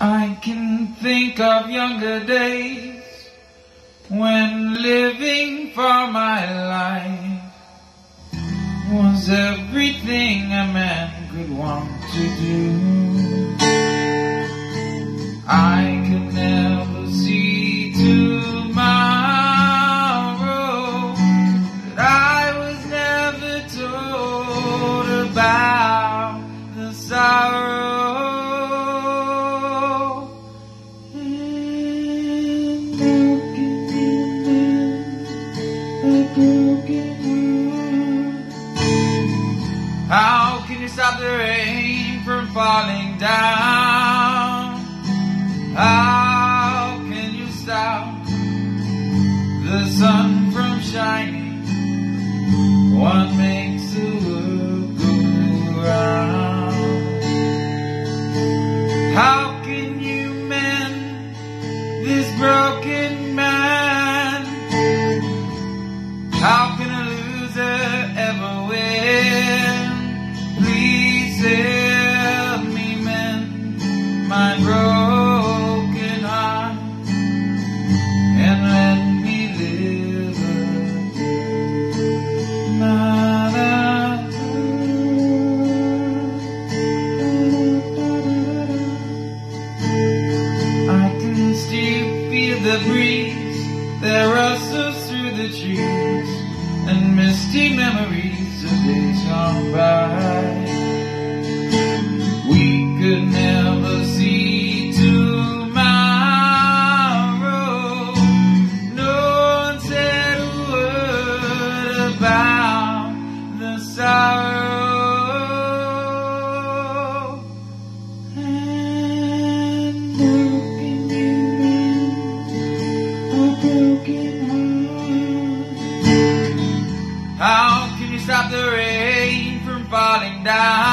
I can think of younger days when living for my life was everything a man could want to do. I How can you stop the rain from falling down? How can you stop the sun from shining? What makes the world go round? How can you mend this broken my broken heart and let me live I can still feel the breeze that rustles through the trees and misty memories of days gone. Yeah.